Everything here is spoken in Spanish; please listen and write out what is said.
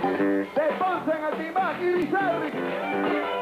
de Ponce en Atimac y Rizarri.